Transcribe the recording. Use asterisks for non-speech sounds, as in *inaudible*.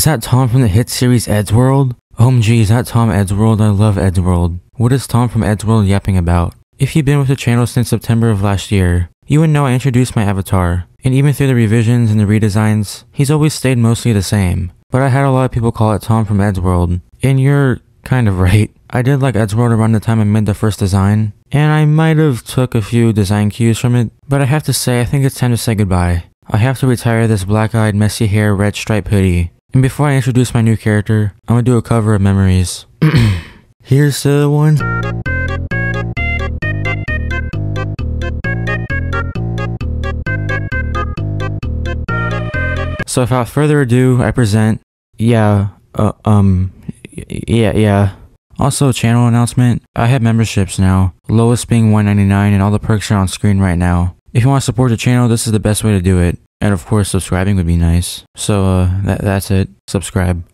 Is that Tom from the hit series Eddsworld? OMG, oh, is that Tom Eddsworld? I love Eddsworld. What is Tom from Eddsworld yapping about? If you've been with the channel since September of last year, you would know I introduced my avatar, and even through the revisions and the redesigns, he's always stayed mostly the same. But I had a lot of people call it Tom from Eddsworld, and you're kind of *laughs* right. I did like Eddsworld around the time I made the first design, and I might have took a few design cues from it, but I have to say I think it's time to say goodbye. I have to retire this black-eyed, messy hair, red striped hoodie. And before I introduce my new character, I'm gonna do a cover of Memories. *clears throat* Here's the one. So without further ado, I present, yeah, uh, um, yeah, yeah. Also, channel announcement, I have memberships now, lowest being 199 and all the perks are on screen right now. If you want to support the channel, this is the best way to do it. And of course, subscribing would be nice. So, uh, that, that's it. Subscribe.